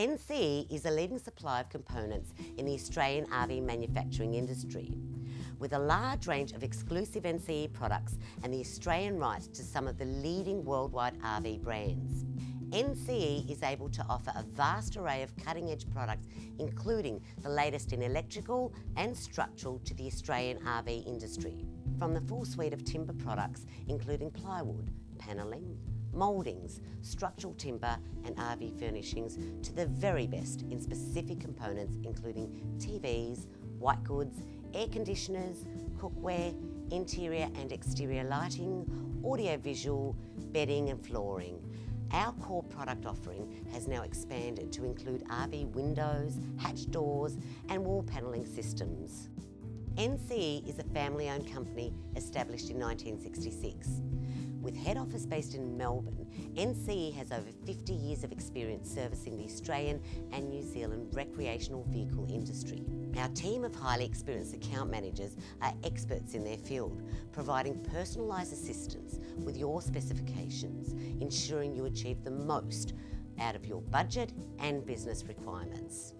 NCE is a leading supplier of components in the Australian RV manufacturing industry. With a large range of exclusive NCE products and the Australian rights to some of the leading worldwide RV brands. NCE is able to offer a vast array of cutting edge products, including the latest in electrical and structural to the Australian RV industry. From the full suite of timber products, including plywood, panelling, mouldings, structural timber and RV furnishings to the very best in specific components including TVs, white goods, air conditioners, cookware, interior and exterior lighting, audio-visual, bedding and flooring. Our core product offering has now expanded to include RV windows, hatch doors and wall panelling systems. NCE is a family-owned company established in 1966. With head office based in Melbourne, NCE has over 50 years of experience servicing the Australian and New Zealand recreational vehicle industry. Our team of highly experienced account managers are experts in their field, providing personalised assistance with your specifications, ensuring you achieve the most out of your budget and business requirements.